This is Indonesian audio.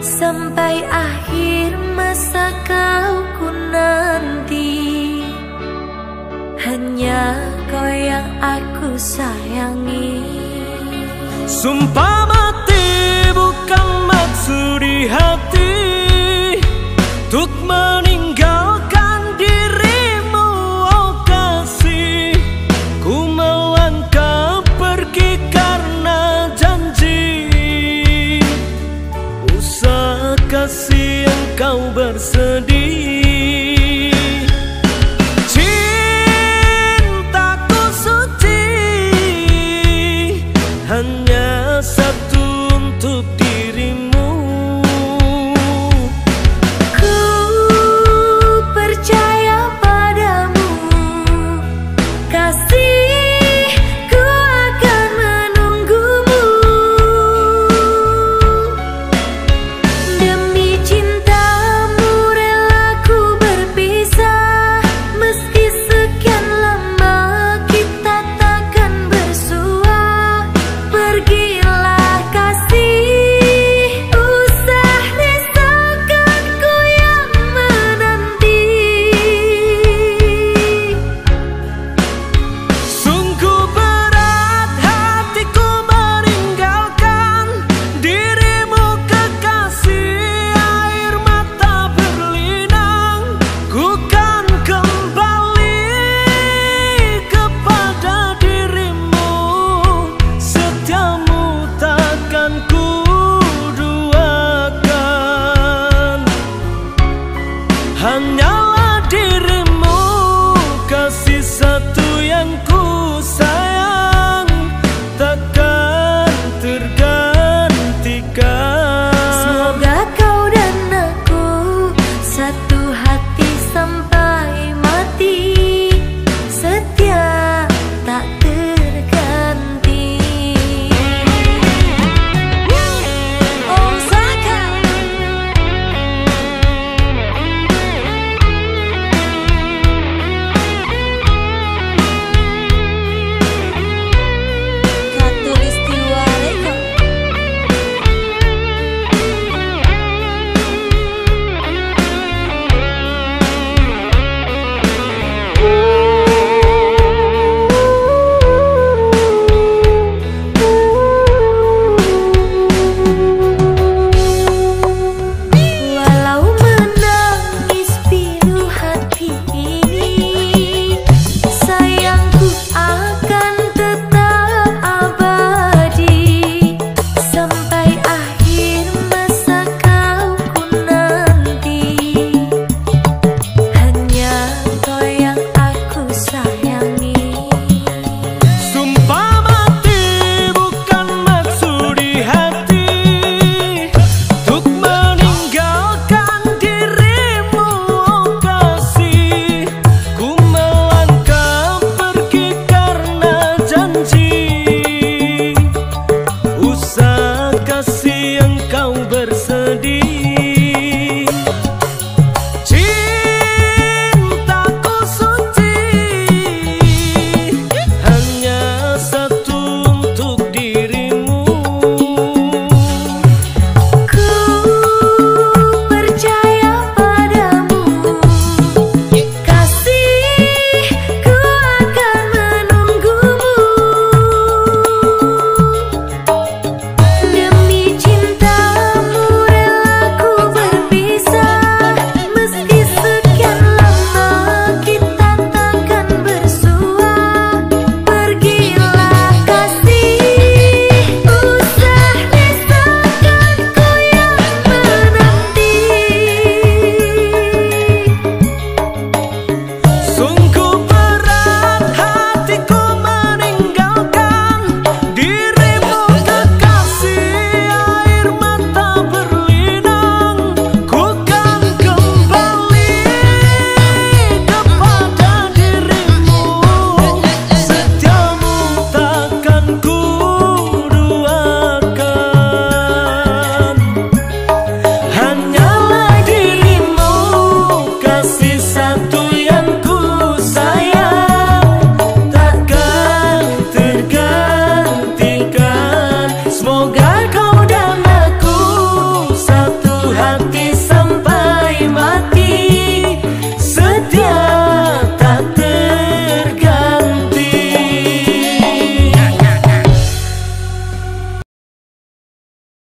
Sampai akhir masa kau ku nanti. Hanya kau yang aku sayangi. Sumpah mati bukan maksud di hati. Untuk meninggalkan bersedih Tuhan